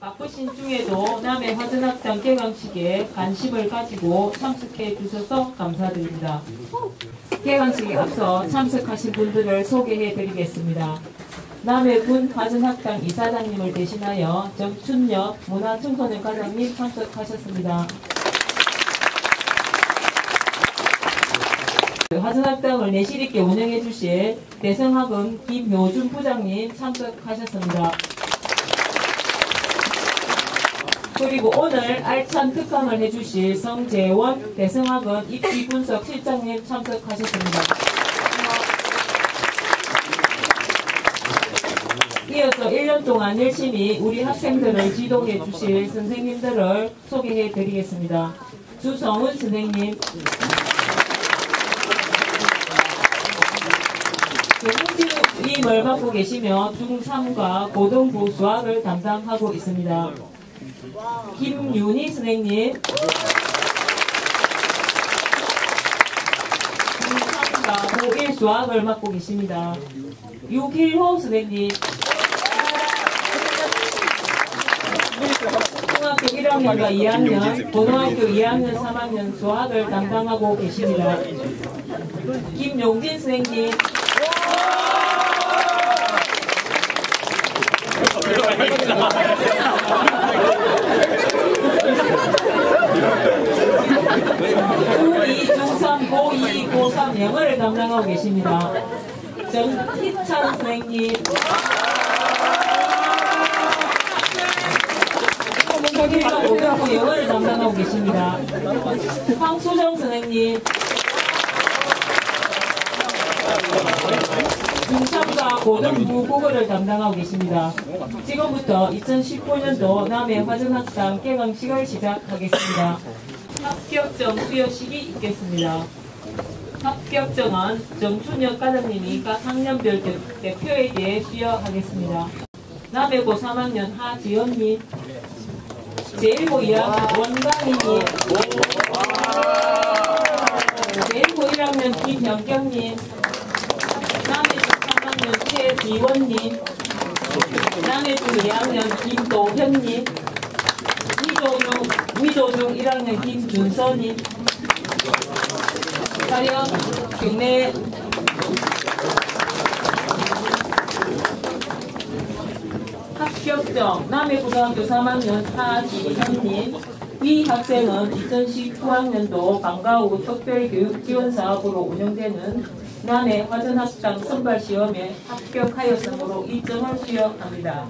바쁘신 중에도 남해 화전학당 개강식에 관심을 가지고 참석해 주셔서 감사드립니다. 개강식에 앞서 참석하신 분들을 소개해 드리겠습니다. 남해군 화전학당 이사장님을 대신하여 정춘엽 문화청소년 과장님 참석하셨습니다. 화전학당을 내실 있게 운영해 주실 대성학원 김효준 부장님 참석하셨습니다. 그리고 오늘 알찬 특강을 해주실 성재원 대성학원 입시분석 실장님 참석하셨습니다. 이어서 1년 동안 열심히 우리 학생들을 지도해 주실 선생님들을 소개해 드리겠습니다. 주성훈 선생님, 교무팀임을 맡고 계시며 중3과 고등부 수학을 담당하고 있습니다. 김윤희 선생님, 중3과 고1 수학을 맡고 계십니다. 유길호 선생님, 중학교 1학년과 2학년, 고등학교 2학년, 3학년 수학을 담당하고 계십니다. 김용진 선생님, 고2, 중3, 고2, 고3 영어를 담당하고 계십니다. 정희찬 선생님. 고등학교 영어를 담당하고 계십니다. 황수정 선생님. 중3 모든 무국어를 담당하고 계십니다. 지금부터 2019년도 남해 화전학당 개강식을 시작하겠습니다. 합격정 수여식이 있겠습니다. 합격정은 정춘혁 과장님이 각 학년별 대표에 대해 수여하겠습니다. 남해고 3학년 하지연 및 제1고 2학년 원광희님 제1고 1학년 김병경님 학년 최지원님, 남해중 2학년 김도현님, 위조중, 위조중 1학년 김준서님, 차렷 경례 합격정 남해고등학교 3학년 하지현님 이 학생은 2019학년도 방과 후 특별교육 지원 사업으로 운영되는 남해 화전학당 선발시험에 합격하였으므로 이 점을 수여합니다.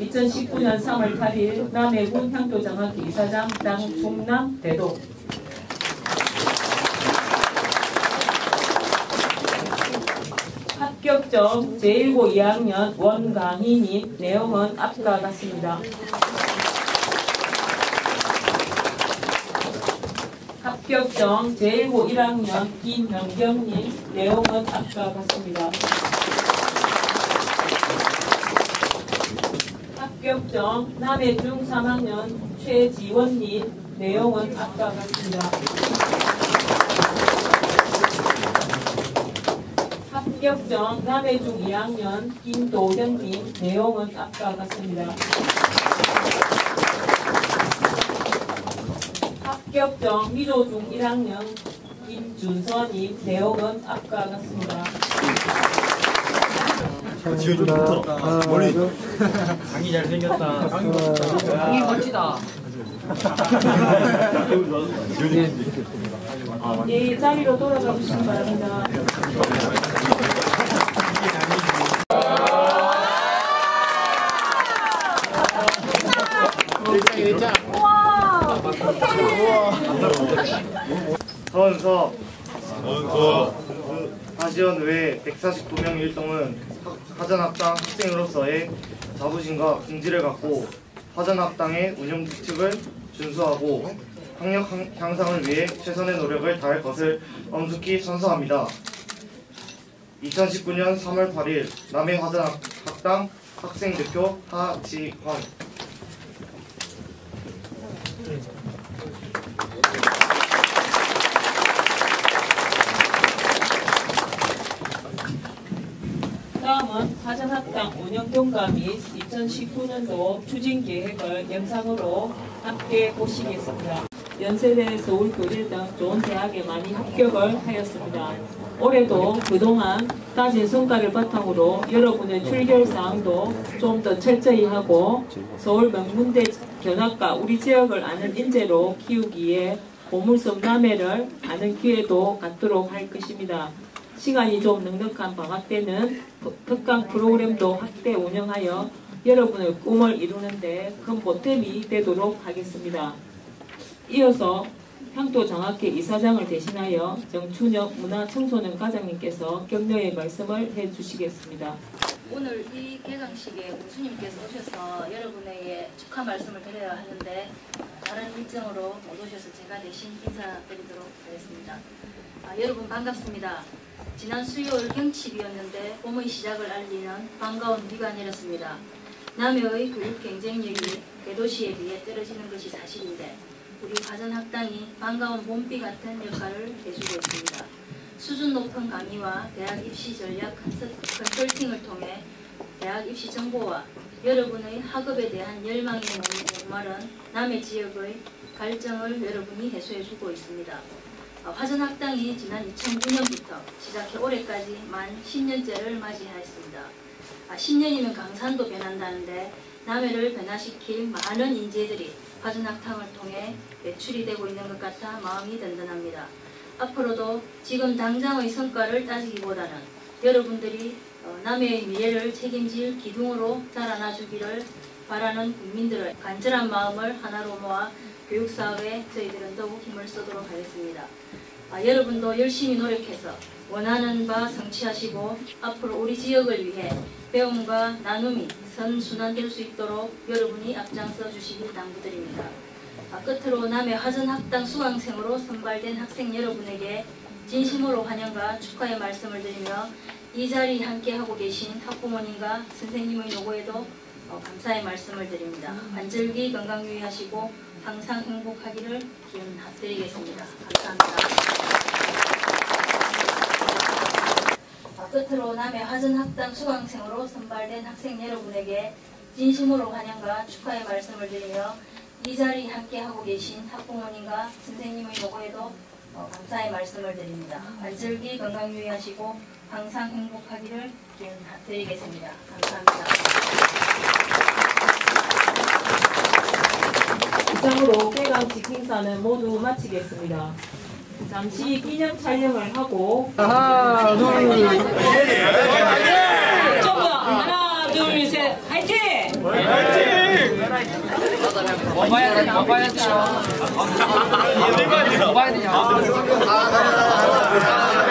2019년 3월 8일 남해군 향토장학교 이사장 당 충남 대도 합격점 제1고 2학년 원강희님 내용은 앞과 같습니다. 합격점 제1고 1학년 김현경님 내용은 앞과 같습니다. 합격점 남해중 3학년 최지원님 내용은 앞과 같습니다. 합격점 남해중 2학년 김도현님 내용은 앞과 같습니다. 합격점 미조 중 1학년 김준서님 내용은 앞과 같습니다. 지어주부터 머리 강이 잘생겼다. 강이 멋지다. 예, 자리로 돌아가 주시기 바랍니다. 서은서 원서 하지원 외 149명 일동은 화전학당 학생으로서의 자부심과 긍지를 갖고 화전학당의 운영 규칙을 준수하고 학력 향- 향상을 위해 최선의 노력을 다할 것을 엄숙히 선서합니다. 2019년 3월 8일 남해 화전학당 학생대표 하지환 다음은 화전학당 운영 경과 및 2019년도 추진 계획을 영상으로 함께 보시겠습니다. 연세대, 서울 교대 등 좋은 대학에 많이 합격을 하였습니다. 올해도 그동안 따진 성과를 바탕으로 여러분의 출결 사항도 좀 더 철저히 하고 서울 명문대 견학과 우리 지역을 아는 인재로 키우기에 보물섬 남해를 아는 기회도 갖도록 할 것입니다. 시간이 좀 넉넉한 방학 때는 특강 프로그램도 확대 운영하여 여러분의 꿈을 이루는데 큰 보탬이 되도록 하겠습니다. 이어서 향토 장학회 이사장을 대신하여 정춘혁 문화청소년 과장님께서 격려의 말씀을 해주시겠습니다. 오늘 이 개강식에 교수님께서 오셔서 여러분에게 축하 말씀을 드려야 하는데 다른 일정으로 못 오셔서 제가 대신 인사드리도록 하겠습니다. 아, 여러분 반갑습니다. 지난 수요일 경칩이었는데 봄의 시작을 알리는 반가운 비가 내렸습니다. 남해의 교육 경쟁력이 대도시에 비해 떨어지는 것이 사실인데 우리 화전학당이 반가운 봄비 같은 역할을 해주고 있습니다. 수준 높은 강의와 대학 입시 전략 컨설- 컨설팅을 통해 대학 입시 정보와 여러분의 학업에 대한 열망이 목마른 남해 지역의 갈증을 여러분이 해소해주고 있습니다. 아, 화전학당이 지난 2009년부터 시작해 올해까지 만 10년째를 맞이하였습니다. 아, 10년이면 강산도 변한다는데 남해를 변화시킬 많은 인재들이 화전학당을 통해 배출이 되고 있는 것 같아 마음이 든든합니다. 앞으로도 지금 당장의 성과를 따지기보다는 여러분들이 어, 남해의 미래를 책임질 기둥으로 자라나 주기를 바라는 국민들의 간절한 마음을 하나로 모아 교육사업에 저희들은 더욱 힘을 쓰도록 하겠습니다. 아, 여러분도 열심히 노력해서 원하는 바 성취하시고 앞으로 우리 지역을 위해 배움과 나눔이 선순환될 수 있도록 여러분이 앞장서 주시길 당부드립니다. 아, 끝으로 남해 화전학당 수강생으로 선발된 학생 여러분에게 진심으로 환영과 축하의 말씀을 드리며 이 자리 함께 하고 계신 학부모님과 선생님의 노고에도 어, 감사의 말씀을 드립니다. 안절기 건강 유의하시고 항상 행복하기를 기원드리겠습니다. 감사합니다. 아, 끝으로 남해 화전학당 수강생으로 선발된 학생 여러분에게 진심으로 환영과 축하의 말씀을 드리며 이 자리 함께 하고 계신 학부모님과 선생님의 노고에도 어, 감사의 말씀을 드립니다. 안절기 건강 유의하시고 항상 행복하기를 기원드리겠습니다. 감사합니다. 이상으로 개강식 행사는 모두 마치겠습니다. 잠시 기념 촬영을 하고 하나, 둘, 하나 둘 셋 화이팅! 먹어야 돼, 먹어야 돼. 먹어야 되냐. 아, 아, 아,